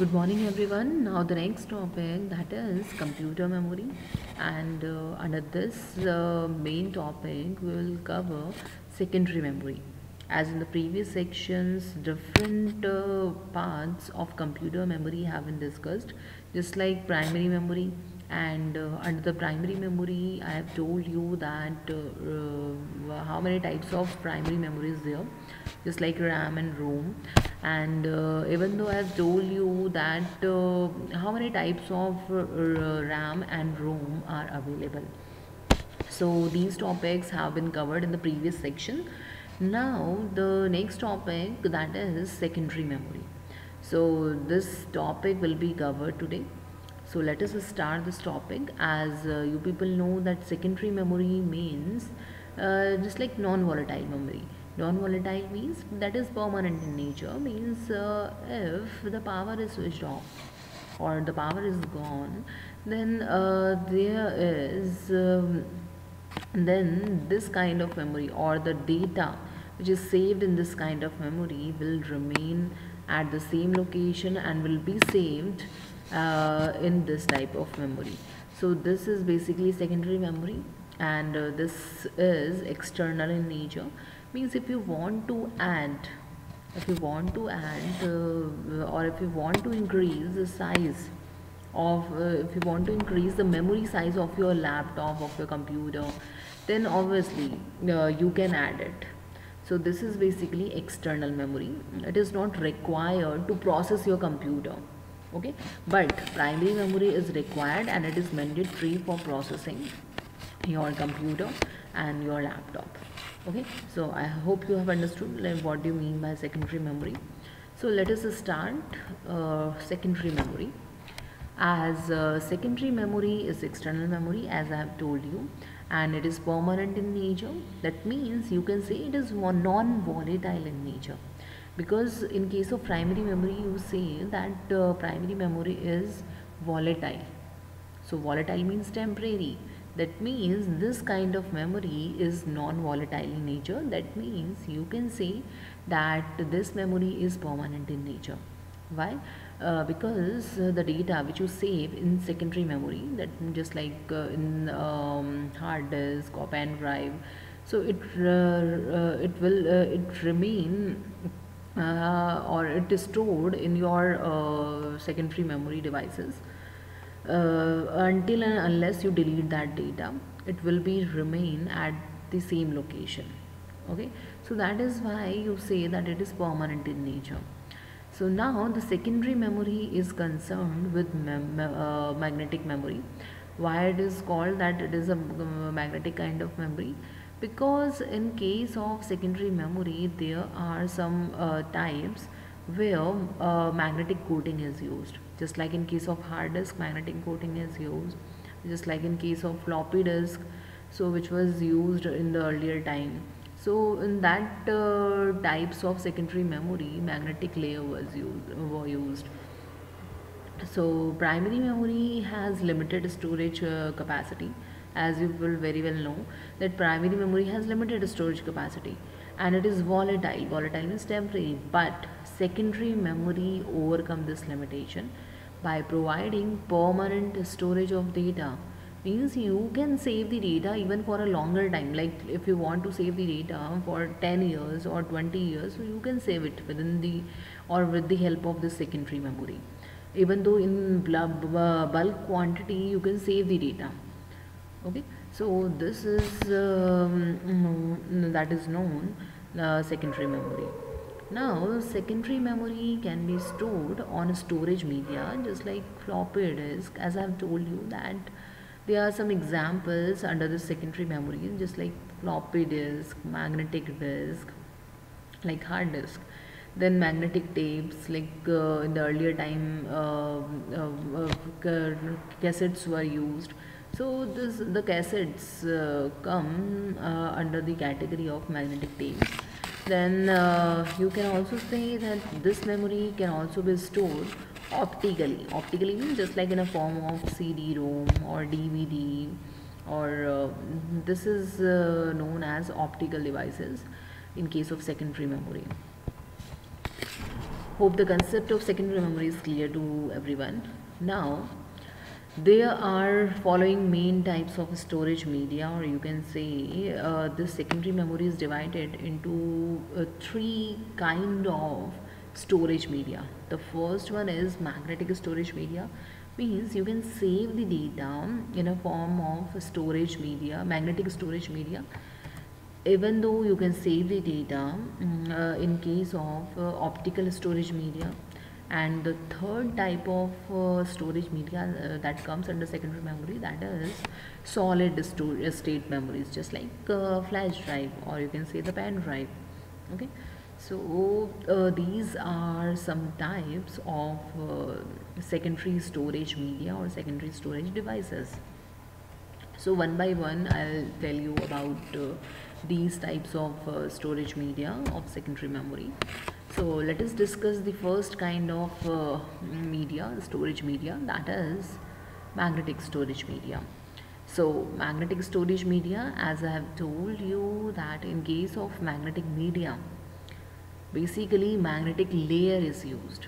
Good morning, everyone. Now, the next topic that is computer memory, and uh, under this uh, main topic, we will cover secondary memory. As in the previous sections, different uh, parts of computer memory have been discussed, just like primary memory. And uh, under the primary memory, I have told you that uh, uh, how many types of primary memory is there, just like RAM and ROM and uh, even though I've told you that uh, how many types of uh, RAM and ROM are available. So these topics have been covered in the previous section. Now the next topic that is secondary memory. So this topic will be covered today. So let us start this topic as uh, you people know that secondary memory means uh, just like non-volatile memory non-volatile means that is permanent in nature means uh, if the power is switched off or the power is gone then uh, there is um, then this kind of memory or the data which is saved in this kind of memory will remain at the same location and will be saved uh, in this type of memory. So this is basically secondary memory and uh, this is external in nature means if you want to add if you want to add uh, or if you want to increase the size of uh, if you want to increase the memory size of your laptop of your computer then obviously uh, you can add it. So this is basically external memory. It is not required to process your computer okay? But primary memory is required and it is mandatory for processing your computer and your laptop okay? So i hope you have understood like what do you mean by secondary memory. So let us start uh, secondary memory. As uh, secondary memory is external memory as i have told you and it is permanent in nature. That means you can say it is non-volatile in nature. Because in case of primary memory you say that uh, primary memory is volatile. So volatile means temporary that means this kind of memory is non-volatile in nature. That means you can say that this memory is permanent in nature. Why? Uh, because uh, the data which you save in secondary memory that just like uh, in um, hard disk or pen drive so it uh, uh, it will uh, it remain or it is stored in your secondary memory devices until and unless you delete that data it will be remain at the same location. Okay? So that is why you say that it is permanent in nature. So now the secondary memory is concerned with mem uh, magnetic memory. Why it is called that it is a uh, magnetic kind of memory? Because in case of secondary memory there are some uh, types where uh, magnetic coating is used just like in case of hard disk magnetic coating is used. Just like in case of floppy disk so which was used in the earlier time. So in that uh, types of secondary memory magnetic layer was used were used. So primary memory has limited storage uh, capacity as you will very well know that primary memory has limited storage capacity and it is volatile. Volatile means temporary but secondary memory overcome this limitation by providing permanent storage of data means you can save the data even for a longer time. Like if you want to save the data for 10 years or 20 years so you can save it within the or with the help of the secondary memory. Even though in bulk quantity you can save the data. Okay? So this is um, that is known uh, secondary memory now, secondary memory can be stored on a storage media just like floppy disk. As I have told you that there are some examples under the secondary memory just like floppy disk, magnetic disk, like hard disk. Then magnetic tapes like uh, in the earlier time uh, uh, uh cassettes were used. So this the cassettes uh, come uh, under the category of magnetic tapes then uh, you can also say that this memory can also be stored optically. Optically means just like in a form of cd-rom or dvd or uh, this is uh, known as optical devices in case of secondary memory. Hope the concept of secondary memory is clear to everyone. Now there are following main types of storage media or you can say uh, this secondary memory is divided into uh, three kind of storage media. The first one is magnetic storage media means you can save the data in a form of storage media magnetic storage media even though you can save the data um, uh, in case of uh, optical storage media and the third type of uh, storage media uh, that comes under secondary memory that is solid state memories just like uh, flash drive or you can say the pen drive okay? So uh, these are some types of uh, secondary storage media or secondary storage devices. So one by one i'll tell you about uh, these types of storage media of secondary memory so let us discuss the first kind of uh, media, storage media that is magnetic storage media. So magnetic storage media as I have told you that in case of magnetic media basically magnetic layer is used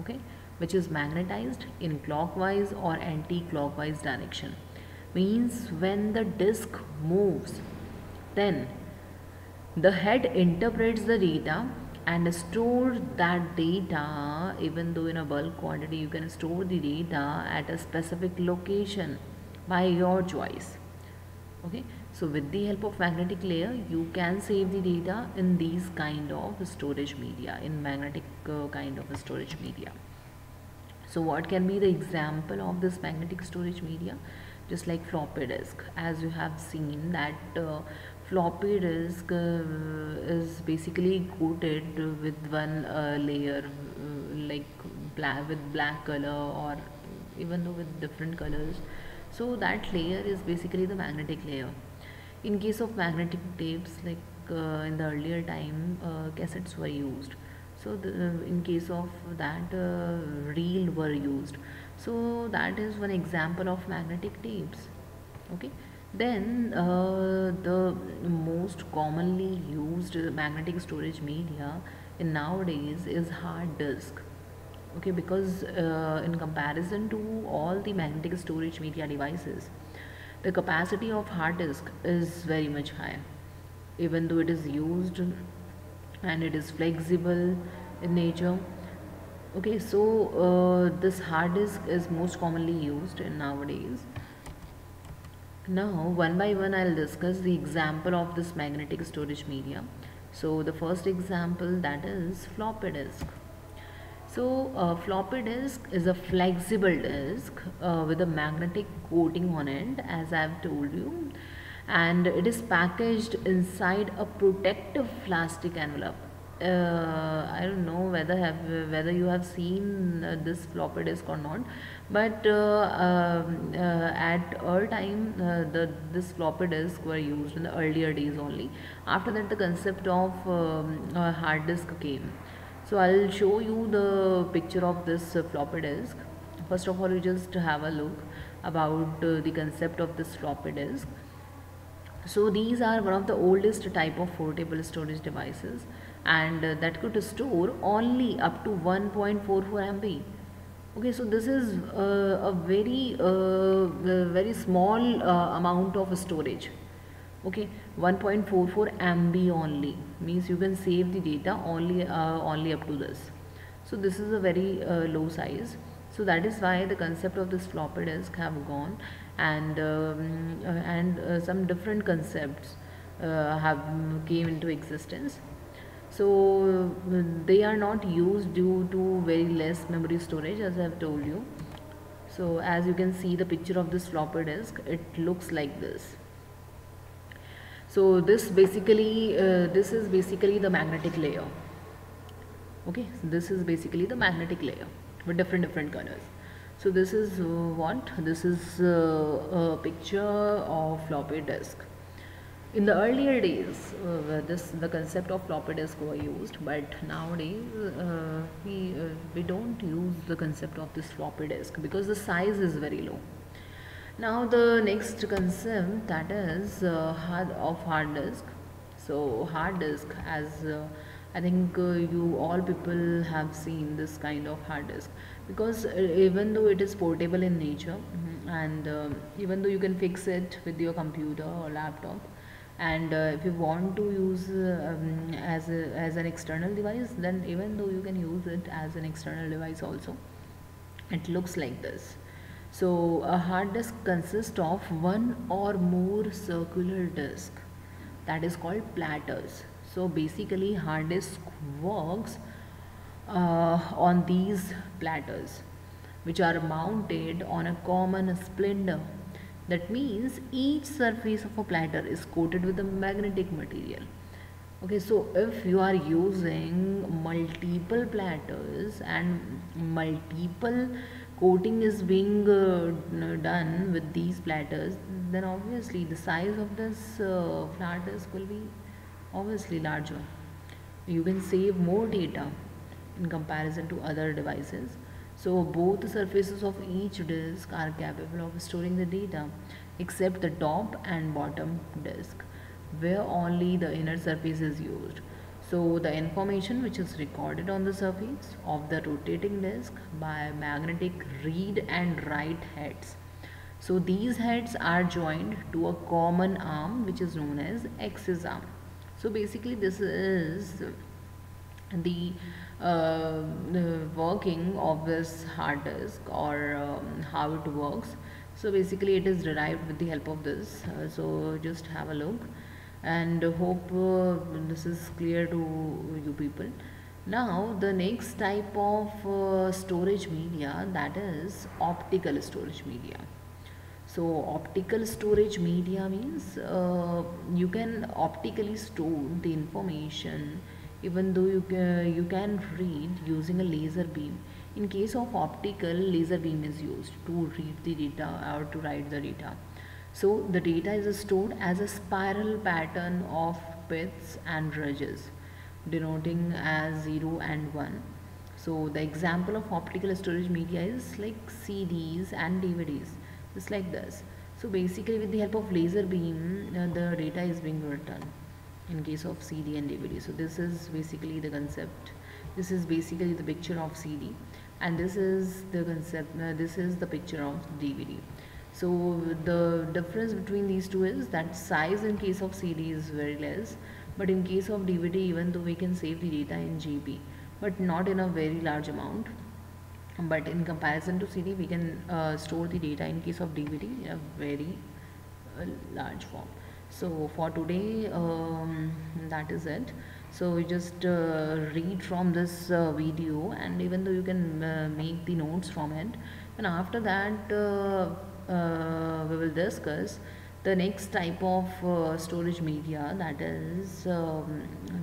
okay which is magnetized in clockwise or anti-clockwise direction means when the disk moves then the head interprets the data and store that data even though in a bulk quantity you can store the data at a specific location by your choice. Okay? So with the help of magnetic layer you can save the data in these kind of storage media in magnetic uh, kind of storage media. So what can be the example of this magnetic storage media? Just like floppy disk as you have seen that uh, floppy disk uh, is basically coated with one uh, layer uh, like black with black color or even though with different colors. So that layer is basically the magnetic layer. In case of magnetic tapes like uh, in the earlier time uh, cassettes were used. So the, in case of that uh, reel were used. So that is one example of magnetic tapes. Okay then uh, the most commonly used magnetic storage media in nowadays is hard disk. Okay because uh, in comparison to all the magnetic storage media devices the capacity of hard disk is very much high. Even though it is used and it is flexible in nature. Okay so uh, this hard disk is most commonly used in nowadays now one by one I'll discuss the example of this magnetic storage media. So the first example that is floppy disk. So floppy disk is a flexible disk uh, with a magnetic coating on it as I've told you and it is packaged inside a protective plastic envelope uh, I don't know whether have whether you have seen uh, this floppy disk or not but uh, um, uh, at our time uh, the this floppy disk were used in the earlier days only. After that the concept of um, hard disk came. So I'll show you the picture of this floppy disk. First of all you just have a look about the concept of this floppy disk. So these are one of the oldest type of portable storage devices and uh, that could store only up to 1.44 MB okay so this is uh, a very uh, very small uh, amount of storage. Okay 1.44 MB only means you can save the data only uh, only up to this. So this is a very uh, low size. So that is why the concept of this floppy disk have gone and um, and some different concepts have came into existence so they are not used due to very less memory storage as I have told you. So as you can see the picture of this floppy disk it looks like this. So this basically uh, this is basically the magnetic layer. Okay? So this is basically the magnetic layer with different different colors. So this is uh, what? This is uh, a picture of floppy disk in the earlier days uh, this the concept of floppy disk were used but nowadays uh, we uh, we don't use the concept of this floppy disk because the size is very low. Now the next concept that is uh, hard of hard disk. So hard disk as uh, I think uh, you all people have seen this kind of hard disk. Because even though it is portable in nature mhm, and um even though you can fix it with your computer or laptop and uh, if you want to use uh, um, as a, as an external device then even though you can use it as an external device also it looks like this. So a hard disk consists of one or more circular disk. That is called platters. So basically hard disk works uh, on these platters which are mounted on a common spindle that means each surface of a platter is coated with a magnetic material. Okay so if you are using multiple platters and multiple coating is being uh, done with these platters then obviously the size of this uh, disk will be obviously larger. You can save more data in comparison to other devices so both the surfaces of each disk are capable of storing the data except the top and bottom disk where only the inner surface is used. So the information which is recorded on the surface of the rotating disk by magnetic read and write heads. So these heads are joined to a common arm which is known as access arm. So basically this is the, uh, the working of this hard disk or um, how it works. So basically it is derived with the help of this. Uh, so just have a look and hope uh, this is clear to you people. Now the next type of uh, storage media that is optical storage media. So optical storage media means uh, you can optically store the information even though you can, you can read using a laser beam. In case of optical, laser beam is used to read the data or to write the data. So the data is stored as a spiral pattern of pits and ridges denoting as 0 and 1. So the example of optical storage media is like CDs and DVDs just like this so basically with the help of laser beam uh, the data is being written in case of CD and DVD so this is basically the concept. This is basically the picture of CD and this is the concept uh, this is the picture of DVD so the difference between these two is that size in case of CD is very less. But in case of DVD even though we can save the data in GB but not in a very large amount. But in comparison to CD we can uh, store the data in case of DVD in a very uh, large form so for today um, that is it. So you just uh, read from this uh, video and even though you can uh, make the notes from it and after that uh, we will discuss the next type of uh, storage media. That is um,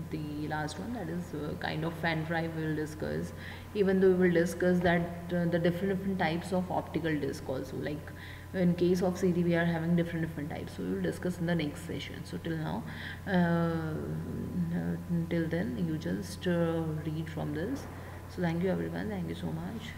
the last one. That is uh, kind of pen drive we will discuss. Even though we will discuss that uh, the different different types of optical disc also like in case of CD we are having different different types. So we will discuss in the next session. So till now uh, till then you just uh, read from this. So thank you everyone. Thank you so much